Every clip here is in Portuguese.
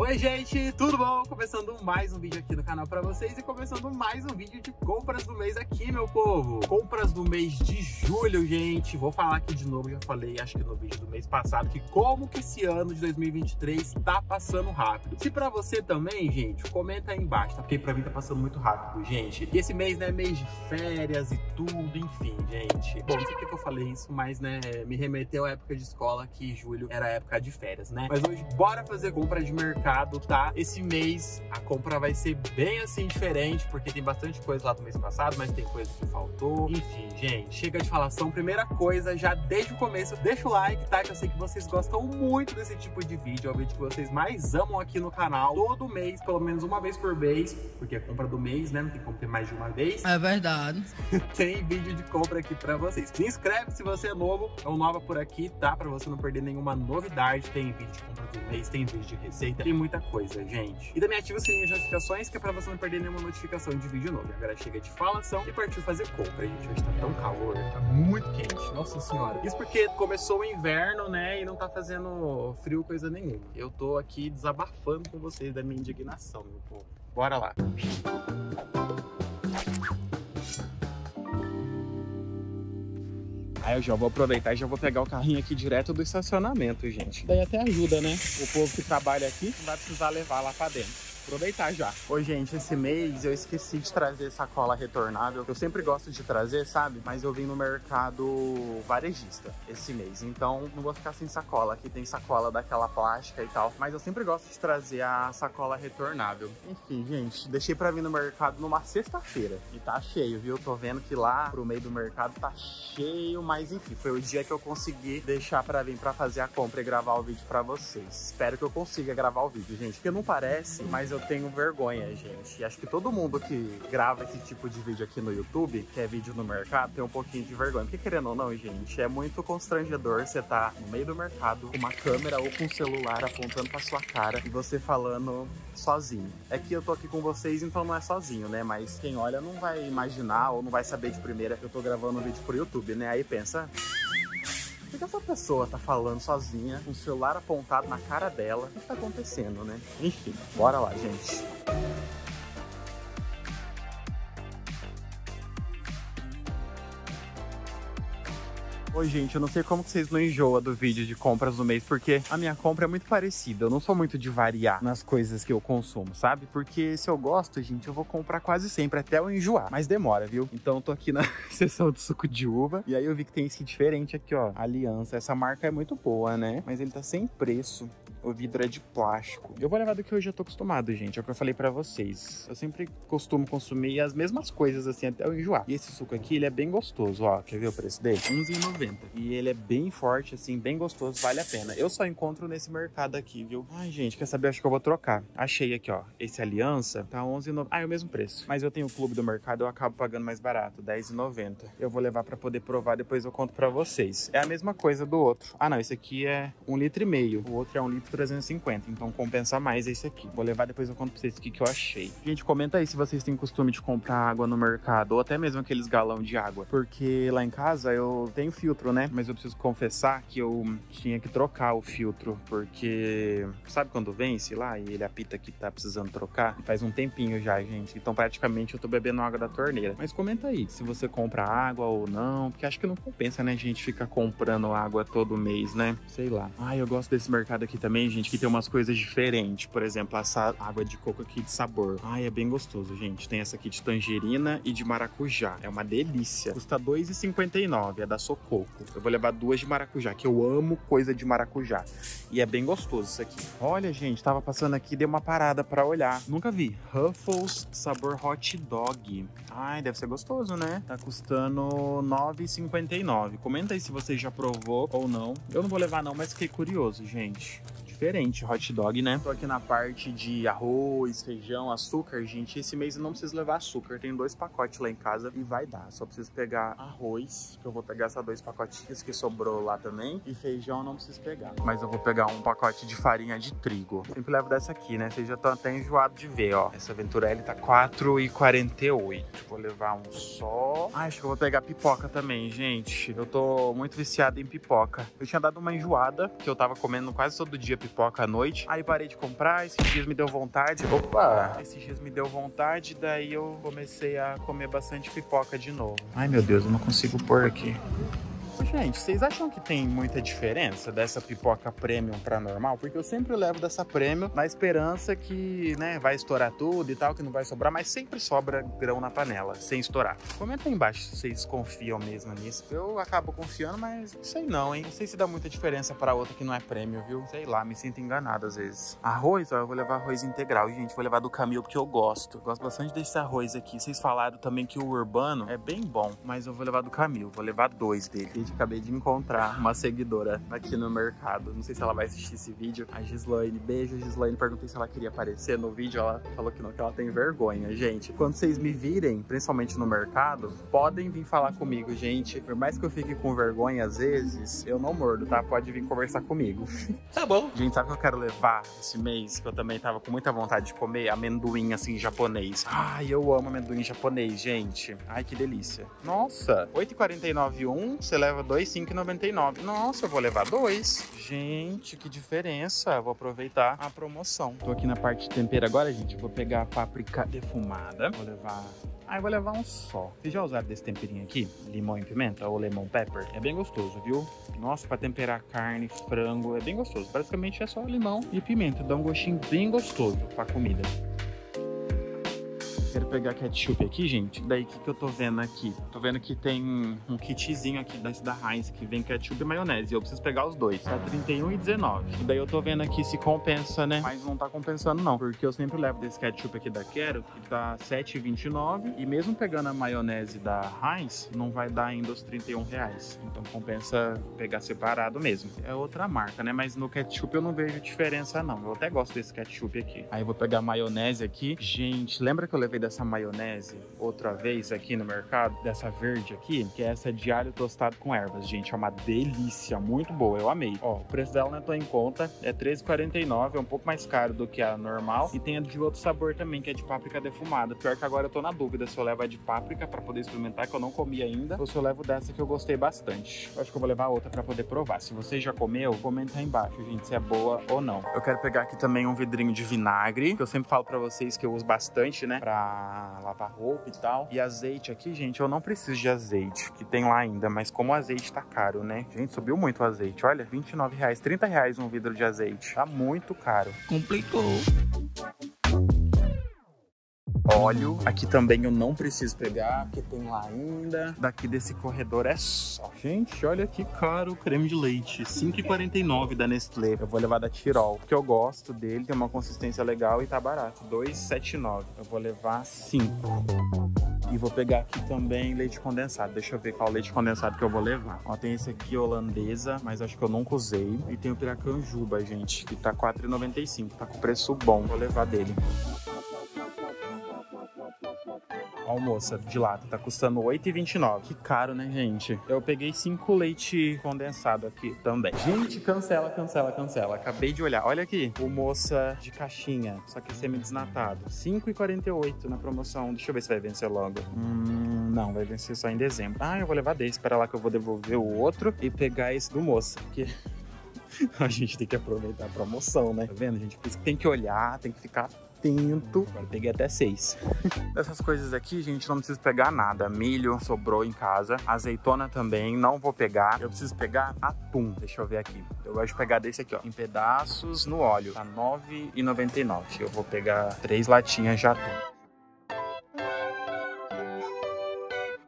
Oi gente, tudo bom? Começando mais um vídeo aqui no canal pra vocês e começando mais um vídeo de compras do mês aqui, meu povo. Compras do mês de julho, gente. Vou falar aqui de novo, já falei, acho que no vídeo do mês passado, que como que esse ano de 2023 tá passando rápido. Se pra você também, gente, comenta aí embaixo, tá? Porque pra mim tá passando muito rápido, gente. E esse mês, né, mês de férias e tudo, enfim, gente. Bom, não sei porque eu falei isso, mas, né, me remeteu à época de escola que julho era época de férias, né? Mas hoje, bora fazer compra de mercado mercado, tá? Esse mês a compra vai ser bem assim diferente, porque tem bastante coisa lá do mês passado, mas tem coisa que faltou. Enfim, gente, chega de falação. Primeira coisa, já desde o começo, deixa o like, tá? Que eu sei que vocês gostam muito desse tipo de vídeo. É o vídeo que vocês mais amam aqui no canal. Todo mês, pelo menos uma vez por mês, porque é compra do mês, né? Não tem como ter mais de uma vez. É verdade. tem vídeo de compra aqui pra vocês. Se inscreve se você é novo ou nova por aqui, tá? Pra você não perder nenhuma novidade. Tem vídeo de compra do mês, tem vídeo de receita, tem muita coisa, gente. E também ativa o sininho de notificações, que é pra você não perder nenhuma notificação de vídeo novo. Agora chega de falação e partiu fazer compra, gente. Hoje tá tão calor, tá muito quente, nossa senhora. Isso porque começou o inverno, né, e não tá fazendo frio coisa nenhuma. Eu tô aqui desabafando com vocês da minha indignação, meu povo. Bora lá. Aí eu já vou aproveitar e já vou pegar o carrinho aqui direto do estacionamento, gente. Daí até ajuda, né? O povo que trabalha aqui não vai precisar levar lá pra dentro aproveitar já. Oi, gente, esse mês eu esqueci de trazer sacola retornável. Eu sempre gosto de trazer, sabe? Mas eu vim no mercado varejista esse mês, então não vou ficar sem sacola. Aqui tem sacola daquela plástica e tal, mas eu sempre gosto de trazer a sacola retornável. Enfim, gente, deixei pra vir no mercado numa sexta-feira e tá cheio, viu? Tô vendo que lá pro meio do mercado tá cheio, mas enfim, foi o dia que eu consegui deixar pra vir pra fazer a compra e gravar o vídeo pra vocês. Espero que eu consiga gravar o vídeo, gente, porque não parece, mas eu eu tenho vergonha, gente. E acho que todo mundo que grava esse tipo de vídeo aqui no YouTube, que é vídeo no mercado, tem um pouquinho de vergonha. Porque querendo ou não, gente, é muito constrangedor você tá no meio do mercado com uma câmera ou com um celular apontando pra sua cara e você falando sozinho. É que eu tô aqui com vocês, então não é sozinho, né? Mas quem olha não vai imaginar ou não vai saber de primeira que eu tô gravando um vídeo pro YouTube, né? Aí pensa, por que essa pessoa tá falando sozinha, com o celular apontado na cara dela? O que tá acontecendo, né? Enfim, bora lá, gente. Oi, gente, eu não sei como vocês não enjoam do vídeo de compras do mês, porque a minha compra é muito parecida. Eu não sou muito de variar nas coisas que eu consumo, sabe? Porque se eu gosto, gente, eu vou comprar quase sempre, até eu enjoar. Mas demora, viu? Então eu tô aqui na seção de suco de uva. E aí eu vi que tem esse diferente aqui, ó. Aliança. Essa marca é muito boa, né? Mas ele tá sem preço. O vidro é de plástico. Eu vou levar do que eu já tô acostumado, gente. É o que eu falei pra vocês. Eu sempre costumo consumir as mesmas coisas, assim, até eu enjoar. E esse suco aqui, ele é bem gostoso, ó. Quer ver o preço dele? R$11,90. E ele é bem forte, assim, bem gostoso, vale a pena. Eu só encontro nesse mercado aqui, viu? Ai, gente, quer saber? Acho que eu vou trocar. Achei aqui, ó. Esse Aliança tá R$11,90. Ah, é o mesmo preço. Mas eu tenho o clube do mercado, eu acabo pagando mais barato, R$10,90. Eu vou levar pra poder provar, depois eu conto pra vocês. É a mesma coisa do outro. Ah, não, esse aqui é um litro e meio. O outro é um litro 350, então compensa mais esse aqui. Vou levar, depois eu conto pra vocês o que, que eu achei. Gente, comenta aí se vocês têm costume de comprar água no mercado, ou até mesmo aqueles galão de água. Porque lá em casa eu tenho filtro, né? Mas eu preciso confessar que eu tinha que trocar o filtro, porque sabe quando vence lá e ele apita que tá precisando trocar? Faz um tempinho já, gente. Então praticamente eu tô bebendo água da torneira. Mas comenta aí se você compra água ou não, porque acho que não compensa, né, gente ficar comprando água todo mês, né? Sei lá. Ah, eu gosto desse mercado aqui também, gente, que tem umas coisas diferentes. Por exemplo, essa água de coco aqui de sabor. Ai, é bem gostoso, gente. Tem essa aqui de tangerina e de maracujá. É uma delícia. Custa R$2,59. É da Sococo. Eu vou levar duas de maracujá, que eu amo coisa de maracujá. E é bem gostoso isso aqui. Olha, gente, tava passando aqui, dei uma parada pra olhar. Nunca vi. Ruffles sabor hot dog. Ai, deve ser gostoso, né? Tá custando R$9,59. Comenta aí se você já provou ou não. Eu não vou levar não, mas fiquei curioso, gente diferente, hot dog, né? Tô aqui na parte de arroz, feijão, açúcar, gente. Esse mês eu não preciso levar açúcar. Tem dois pacotes lá em casa e vai dar. Só preciso pegar arroz, que eu vou pegar só dois pacotinhos que sobrou lá também. E feijão eu não preciso pegar. Mas eu vou pegar um pacote de farinha de trigo. Sempre levo dessa aqui, né? Vocês já estão até enjoados de ver, ó. Essa Venturelli tá R$4,48. Vou levar um só. Ah, acho que eu vou pegar pipoca também, gente. Eu tô muito viciado em pipoca. Eu tinha dado uma enjoada, que eu tava comendo quase todo dia pipoca pipoca à noite. Aí parei de comprar, esses dias me deu vontade. Opa! Esses dias me deu vontade, daí eu comecei a comer bastante pipoca de novo. Ai meu Deus, eu não consigo pôr aqui. Gente, vocês acham que tem muita diferença dessa pipoca premium pra normal? Porque eu sempre levo dessa premium na esperança que, né, vai estourar tudo e tal, que não vai sobrar, mas sempre sobra grão na panela, sem estourar. Comenta aí embaixo se vocês confiam mesmo nisso. Eu acabo confiando, mas não sei não, hein? Não sei se dá muita diferença pra outra que não é premium, viu? Sei lá, me sinto enganado às vezes. Arroz, ó, eu vou levar arroz integral, gente. Vou levar do Camil porque eu gosto. Gosto bastante desse arroz aqui. Vocês falaram também que o urbano é bem bom, mas eu vou levar do Camil. Vou levar dois dele acabei de encontrar uma seguidora aqui no mercado. Não sei se ela vai assistir esse vídeo. A Gislaine, beijo, Gislaine. Perguntei se ela queria aparecer no vídeo. Ela falou que não, que ela tem vergonha. Gente, quando vocês me virem, principalmente no mercado, podem vir falar comigo, gente. Por mais que eu fique com vergonha às vezes, eu não mordo, tá? Pode vir conversar comigo. Tá bom. Gente, sabe o que eu quero levar esse mês? Que eu também tava com muita vontade de comer amendoim assim japonês. Ai, eu amo amendoim japonês, gente. Ai, que delícia. Nossa, 8,49 um, você leva 2,5,99. Nossa, eu vou levar dois. Gente, que diferença. Vou aproveitar a promoção. Tô aqui na parte de tempero agora, gente. Vou pegar a páprica defumada. Vou levar ah, eu vou levar um só. Vocês já usaram desse temperinho aqui? Limão e pimenta ou lemon pepper? É bem gostoso, viu? Nossa, pra temperar carne, frango, é bem gostoso. Basicamente é só limão e pimenta. Dá um gostinho bem gostoso pra comida. Quero pegar ketchup aqui, gente. Daí, o que, que eu tô vendo aqui? Tô vendo que tem um kitzinho aqui da, da Heinz que vem ketchup e maionese. Eu preciso pegar os dois. Tá 31 e 19. E daí eu tô vendo aqui se compensa, né? Mas não tá compensando, não. Porque eu sempre levo desse ketchup aqui da Quero, que tá 7,29. E mesmo pegando a maionese da Heinz, não vai dar ainda os 31 reais. Então compensa pegar separado mesmo. É outra marca, né? Mas no ketchup eu não vejo diferença, não. Eu até gosto desse ketchup aqui. Aí eu vou pegar a maionese aqui. Gente, lembra que eu levei dessa maionese outra vez aqui no mercado, dessa verde aqui, que é essa de alho tostado com ervas. Gente, é uma delícia, muito boa, eu amei. Ó, o preço dela não é tão em conta, é R$13,49, é um pouco mais caro do que a normal. E tem a de outro sabor também, que é de páprica defumada. Pior que agora eu tô na dúvida se eu levo a de páprica pra poder experimentar, que eu não comi ainda, ou se eu levo dessa que eu gostei bastante. Eu acho que eu vou levar outra pra poder provar. Se você já comeu, comenta aí embaixo, gente, se é boa ou não. Eu quero pegar aqui também um vidrinho de vinagre, que eu sempre falo pra vocês que eu uso bastante, né, pra lavar roupa e tal. E azeite aqui, gente, eu não preciso de azeite, que tem lá ainda, mas como o azeite tá caro, né? Gente, subiu muito o azeite. Olha, 29 reais, 30 reais um vidro de azeite. Tá muito caro. Complicou. Óleo, aqui também eu não preciso pegar, porque tem lá ainda. Daqui desse corredor é só. Gente, olha que caro o creme de leite. 5,49 da Nestlé. Eu vou levar da Tirol, porque eu gosto dele, tem uma consistência legal e tá barato. 2,79. Eu vou levar 5. E vou pegar aqui também leite condensado. Deixa eu ver qual leite condensado que eu vou levar. Ó, tem esse aqui holandesa, mas acho que eu nunca usei. E tem o piracanjuba, gente, que tá R$4,95. Tá com preço bom. Vou levar dele. Almoça de lata, tá custando R$8,29. Que caro, né, gente? Eu peguei cinco leite condensado aqui também. Gente, cancela, cancela, cancela. Acabei de olhar. Olha aqui, o moça de caixinha, só que semi-desnatado. R$5,48 na promoção. Deixa eu ver se vai vencer logo. Hum, não, vai vencer só em dezembro. Ah, eu vou levar desse. Espera lá que eu vou devolver o outro e pegar esse do moça. Porque a gente tem que aproveitar a promoção, né? Tá vendo, gente? Por isso que tem que olhar, tem que ficar atento. Agora peguei até seis. Dessas coisas aqui, gente, não preciso pegar nada. Milho sobrou em casa. Azeitona também, não vou pegar. Eu preciso pegar atum. Deixa eu ver aqui. Eu gosto de pegar desse aqui, ó. Em pedaços no óleo. Tá R$ 9,99. Eu vou pegar três latinhas de atum.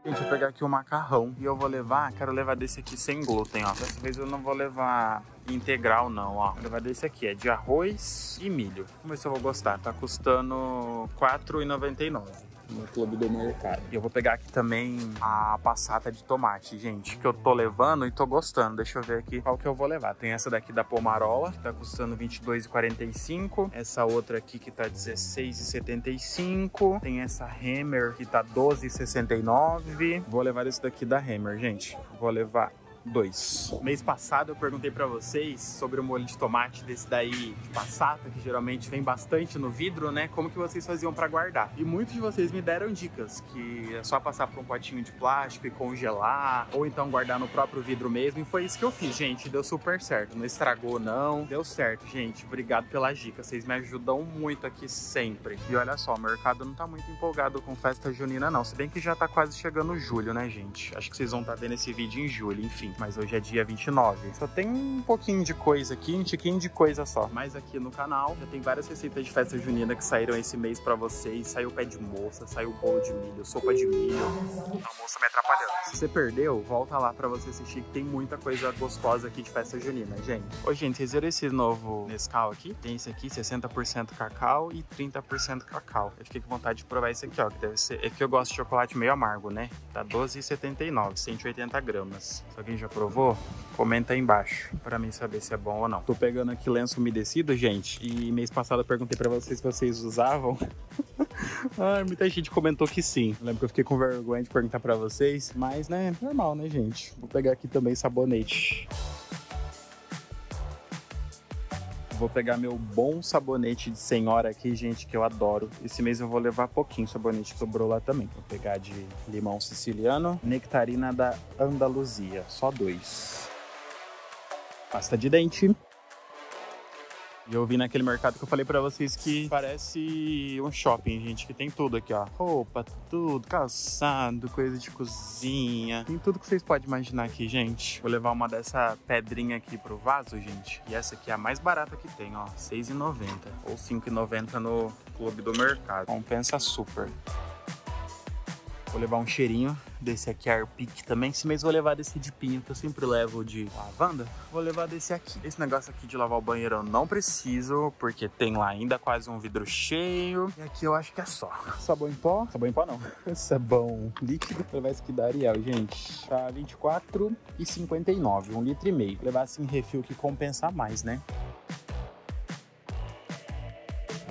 Gente, eu vou pegar aqui o macarrão e eu vou levar, quero levar desse aqui sem glúten, ó. Dessa vez eu não vou levar integral não, ó. Vou levar desse aqui, é de arroz e milho. Vamos ver se eu vou gostar. Tá custando R$4,99 no clube do mercado. E eu vou pegar aqui também a passata de tomate, gente, que eu tô levando e tô gostando. Deixa eu ver aqui qual que eu vou levar. Tem essa daqui da Pomarola, que tá custando R$22,45. Essa outra aqui que tá R$16,75. Tem essa Hammer que tá R$12,69. Vou levar esse daqui da Hammer, gente. Vou levar dois. Mês passado eu perguntei para vocês sobre o molho de tomate desse daí de passata, que geralmente vem bastante no vidro, né? Como que vocês faziam para guardar. E muitos de vocês me deram dicas, que é só passar por um potinho de plástico e congelar, ou então guardar no próprio vidro mesmo. E foi isso que eu fiz, gente. Deu super certo. Não estragou, não. Deu certo, gente. Obrigado pelas dicas. Vocês me ajudam muito aqui sempre. E olha só, o mercado não tá muito empolgado com festa junina, não. Se bem que já tá quase chegando julho, né, gente? Acho que vocês vão estar tá vendo esse vídeo em julho, enfim. Mas hoje é dia 29. Só tem um pouquinho de coisa aqui, um tiquinho de coisa só. Mas aqui no canal já tem várias receitas de festa junina que saíram esse mês pra vocês. Saiu pé de moça, saiu bolo de milho, sopa de milho. A moça me atrapalhando. Se você perdeu, volta lá pra você assistir que tem muita coisa gostosa aqui de festa junina, gente. Ô, gente, vocês viram esse novo Nescau aqui? Tem esse aqui, 60% cacau e 30% cacau. Eu fiquei com vontade de provar esse aqui, ó, que deve ser... É que eu gosto de chocolate meio amargo, né? Tá 12,79, 180 gramas. Se alguém já provou, comenta aí embaixo pra mim saber se é bom ou não. Tô pegando aqui lenço umedecido, gente, e mês passado eu perguntei pra vocês se vocês usavam. ah, muita gente comentou que sim. Lembro que eu fiquei com vergonha de perguntar pra vocês, mas, né, normal, né, gente? Vou pegar aqui também sabonete. Vou pegar meu bom sabonete de senhora aqui, gente, que eu adoro. Esse mês eu vou levar pouquinho sabonete que sobrou lá também. Vou pegar de limão siciliano, nectarina da Andaluzia, só dois. Pasta de dente. E eu vi naquele mercado que eu falei para vocês que parece um shopping, gente, que tem tudo aqui, ó. Roupa, tudo, calçado, coisa de cozinha. Tem tudo que vocês podem imaginar aqui, gente. Vou levar uma dessa pedrinha aqui pro vaso, gente. E essa aqui é a mais barata que tem, ó. R$6,90 ou R$5,90 no clube do mercado. Compensa super. Vou levar um cheirinho desse aqui Arpic também. Esse mês vou levar desse de pinho que eu sempre levo de lavanda. Vou levar desse aqui. Esse negócio aqui de lavar o banheiro eu não preciso, porque tem lá ainda quase um vidro cheio. E aqui eu acho que é só. Sabão em pó. Sabão em pó não. Sabão líquido. Vou levar esse aqui da Ariel, gente. Tá R$24,59. Um litro e meio. Vou levar assim refil que compensa mais, né?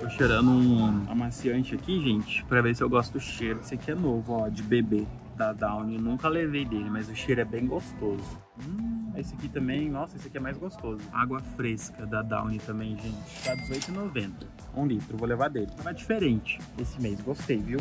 Tô cheirando um amaciante aqui, gente, pra ver se eu gosto do cheiro. Esse aqui é novo, ó, de bebê da Downy. Nunca levei dele, mas o cheiro é bem gostoso. Hum, esse aqui também, nossa, esse aqui é mais gostoso. Água fresca da Downy também, gente. Tá R$18,90. Um litro, vou levar dele. Tava diferente esse mês, gostei, viu?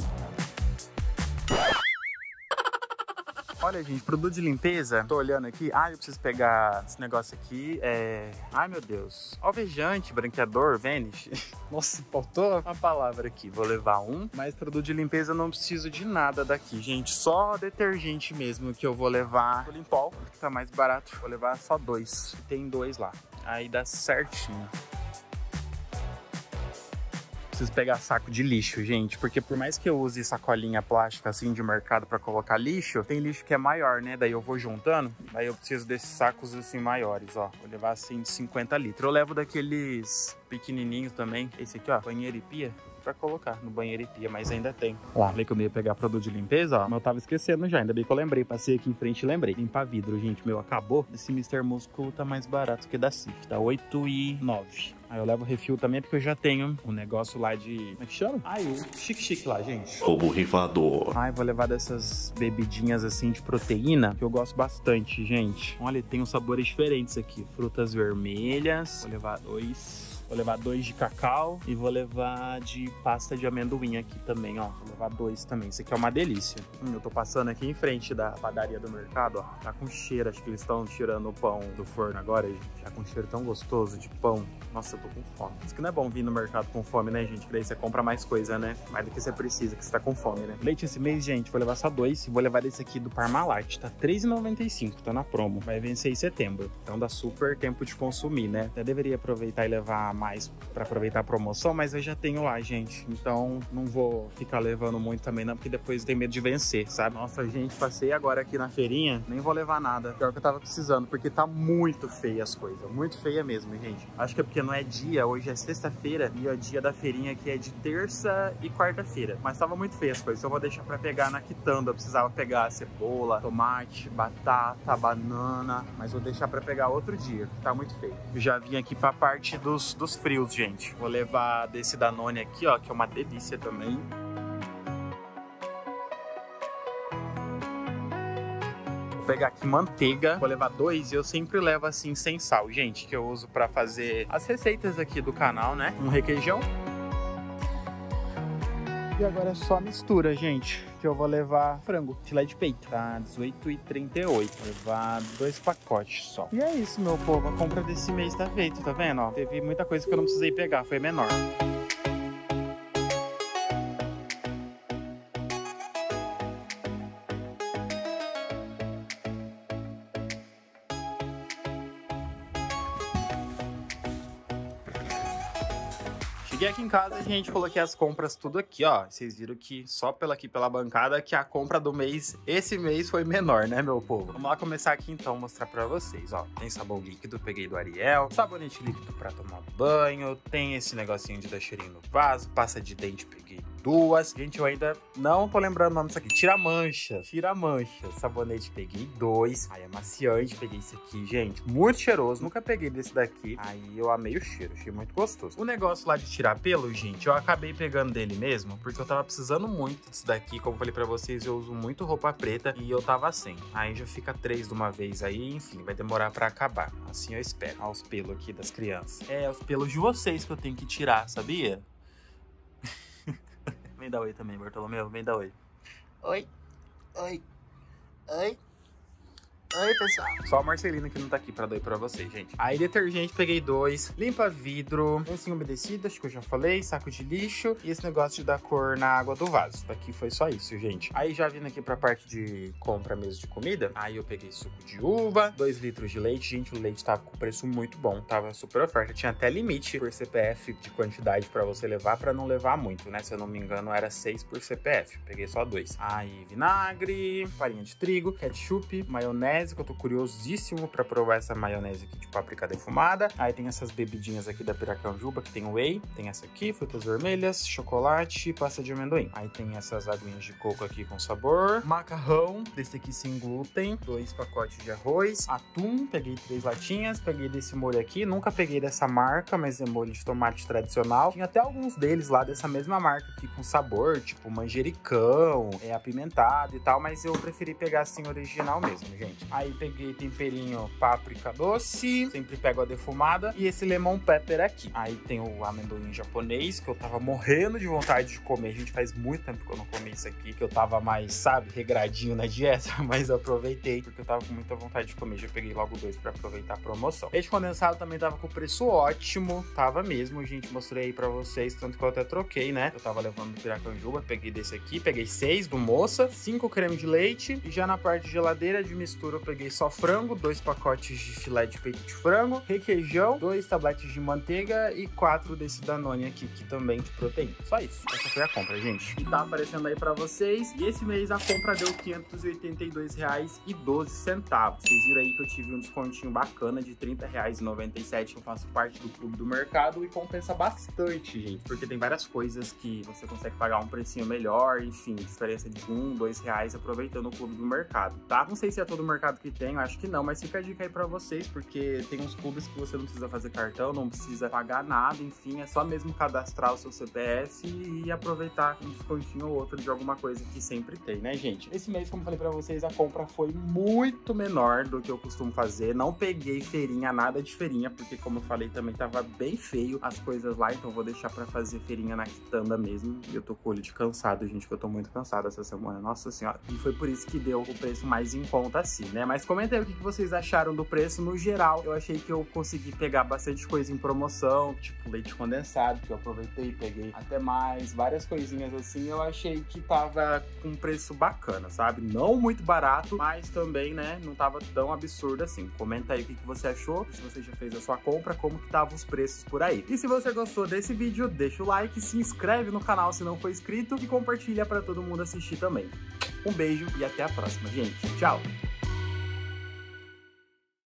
Olha, gente, produto de limpeza. Tô olhando aqui. Ah, eu preciso pegar esse negócio aqui. É. Ai, meu Deus. Alvejante, branqueador, Vanish. Nossa, faltou uma palavra aqui. Vou levar um. Mas produto de limpeza eu não preciso de nada daqui, gente. Só detergente mesmo que eu vou levar. O Limpol, que tá mais barato. Vou levar só dois. Tem dois lá. Aí dá certinho preciso pegar saco de lixo, gente, porque por mais que eu use sacolinha plástica assim de mercado para colocar lixo, tem lixo que é maior, né? Daí eu vou juntando, daí eu preciso desses sacos assim maiores, ó. Vou levar assim de 50 litros. Eu levo daqueles pequenininhos também. Esse aqui, ó, banheiro e pia para colocar no banheiro e pia, mas ainda tem. Lá, falei que eu não ia pegar produto de limpeza, ó, mas eu tava esquecendo já, ainda bem que eu lembrei, passei aqui em frente e lembrei. Limpar vidro, gente, meu, acabou. Esse Mr. Músculo tá mais barato que da Cif, tá 8 e 9. Aí eu levo refil também porque eu já tenho um negócio lá de. Como é que chama? Ai, o chique-chique lá, gente. O borrifador. Ai, vou levar dessas bebidinhas assim de proteína que eu gosto bastante, gente. Olha, tem uns sabores diferentes aqui. Frutas vermelhas. Vou levar dois. Vou levar dois de cacau e vou levar de pasta de amendoim aqui também, ó. Vou levar dois também. Isso aqui é uma delícia. Hum, eu tô passando aqui em frente da padaria do mercado, ó. Tá com cheiro. Acho que eles estão tirando o pão do forno agora, gente. Tá com cheiro tão gostoso de pão. Nossa, eu tô com fome. Isso que não é bom vir no mercado com fome, né, gente? Que daí você compra mais coisa, né? Mais do que você precisa, que você tá com fome, né? Leite esse mês, gente, vou levar só dois. Vou levar esse aqui do Parmalat. Tá R$3,95, tá na promo. Vai vencer em setembro. Então dá super tempo de consumir, né? Até deveria aproveitar e levar mais para aproveitar a promoção, mas eu já tenho lá, gente. Então não vou ficar levando muito também, não, porque depois tem medo de vencer, sabe? Nossa, gente, passei agora aqui na feirinha, nem vou levar nada. Pior que eu tava precisando, porque tá muito feia as coisas. Muito feia mesmo, gente. Acho que é porque não é dia, hoje é sexta-feira e o dia da feirinha aqui é de terça e quarta-feira. Mas tava muito feia as coisas, então eu vou deixar para pegar na quitanda. Eu precisava pegar cebola, tomate, batata, banana, mas vou deixar para pegar outro dia, que tá muito feio. Eu já vim aqui pra parte dos, dos frios gente. Vou levar desse Danone aqui, ó, que é uma delícia também. pegar aqui manteiga, vou levar dois e eu sempre levo assim sem sal, gente, que eu uso para fazer as receitas aqui do canal, né? Um requeijão. E agora é só mistura, gente. Que eu vou levar frango, filé de peito. Tá 18,38. Vou levar dois pacotes só. E é isso, meu povo. A compra desse mês tá feita, tá vendo? Ó, teve muita coisa que eu não precisei pegar, foi menor. Aqui em casa, gente, coloquei as compras tudo aqui, ó. Vocês viram que só pela aqui pela bancada que a compra do mês, esse mês foi menor, né, meu povo? Vamos lá começar aqui então, mostrar pra vocês, ó. Tem sabão líquido, peguei do Ariel, sabonete líquido pra tomar banho, tem esse negocinho de dar cheirinho no vaso, pasta de dente, peguei duas. Gente, eu ainda não tô lembrando o nome disso aqui. Tira mancha. Tira mancha. Sabonete, peguei dois. Aí, amaciante, peguei esse aqui, gente. Muito cheiroso. Nunca peguei desse daqui. Aí, eu amei o cheiro. Achei muito gostoso. O negócio lá de tirar pelo, gente, eu acabei pegando dele mesmo, porque eu tava precisando muito disso daqui. Como eu falei pra vocês, eu uso muito roupa preta e eu tava sem. Aí, já fica três de uma vez aí. Enfim, vai demorar pra acabar. Assim eu espero. Olha os pelos aqui das crianças. É, os pelos de vocês que eu tenho que tirar, sabia? Vem dar oi também, Bartolomeu. Vem dar oi. Oi. Oi. Oi. Oi, pessoal. Só a Marcelina que não tá aqui pra oi pra vocês, gente. Aí, detergente, peguei dois. Limpa vidro. Lencinho umedecido, acho que eu já falei. Saco de lixo. E esse negócio de dar cor na água do vaso. Aqui foi só isso, gente. Aí, já vindo aqui pra parte de compra mesmo de comida. Aí, eu peguei suco de uva. Dois litros de leite. Gente, o leite tava com preço muito bom. Tava super oferta. Tinha até limite por CPF de quantidade pra você levar, pra não levar muito, né? Se eu não me engano, era seis por CPF. Peguei só dois. Aí, vinagre, farinha de trigo, ketchup, maionese maionese, que eu tô curiosíssimo pra provar essa maionese aqui de páprica defumada. Aí tem essas bebidinhas aqui da Piracanjuba, que tem whey, tem essa aqui, frutas vermelhas, chocolate, pasta de amendoim. Aí tem essas aguinhas de coco aqui com sabor, macarrão, desse aqui sem glúten, dois pacotes de arroz, atum, peguei três latinhas, peguei desse molho aqui, nunca peguei dessa marca, mas é molho de tomate tradicional. Tinha até alguns deles lá dessa mesma marca aqui com sabor, tipo manjericão, é apimentado e tal, mas eu preferi pegar assim original mesmo, gente. Aí peguei temperinho páprica doce, sempre pego a defumada, e esse lemon pepper aqui. Aí tem o amendoim japonês, que eu tava morrendo de vontade de comer. Gente, faz muito tempo que eu não comi isso aqui, que eu tava mais, sabe, regradinho na dieta, mas aproveitei, porque eu tava com muita vontade de comer. Já peguei logo dois pra aproveitar a promoção. Leite condensado também tava com preço ótimo, tava mesmo, gente, mostrei aí pra vocês, tanto que eu até troquei, né? Eu tava levando do Piracanjuba, peguei desse aqui, peguei seis do Moça, cinco creme de leite, e já na parte de geladeira de mistura eu peguei só frango, dois pacotes de filé de peito de frango, requeijão, dois tabletes de manteiga e quatro desse Danone aqui, que também de proteína. Só isso. Essa foi a compra, gente. E tá aparecendo aí pra vocês. E esse mês a compra deu R$ 582,12. Vocês viram aí que eu tive um descontinho bacana de R$ 30,97. Eu faço parte do clube do mercado e compensa bastante, gente. Porque tem várias coisas que você consegue pagar um precinho melhor, enfim, diferença de um, dois reais aproveitando o clube do mercado, tá? Não sei se é todo mercado mercado que tem, acho que não, mas fica a dica aí pra vocês, porque tem uns clubes que você não precisa fazer cartão, não precisa pagar nada, enfim, é só mesmo cadastrar o seu CPF e aproveitar um descontinho ou outro de alguma coisa que sempre tem, né, gente? Esse mês, como falei pra vocês, a compra foi muito menor do que eu costumo fazer, não peguei feirinha, nada de feirinha, porque como eu falei, também tava bem feio as coisas lá, então vou deixar pra fazer feirinha na quitanda mesmo, e eu tô com o olho de cansado, gente, que eu tô muito cansado essa semana, nossa senhora, e foi por isso que deu o preço mais em conta assim, né? Mas comenta aí o que vocês acharam do preço no geral. Eu achei que eu consegui pegar bastante coisa em promoção, tipo leite condensado, que eu aproveitei e peguei até mais, várias coisinhas assim. Eu achei que tava com um preço bacana, sabe? Não muito barato, mas também, né, não tava tão absurdo assim. Comenta aí o que você achou, se você já fez a sua compra, como que estavam os preços por aí. E se você gostou desse vídeo, deixa o like, se inscreve no canal se não for inscrito e compartilha para todo mundo assistir também. Um beijo e até a próxima, gente. Tchau!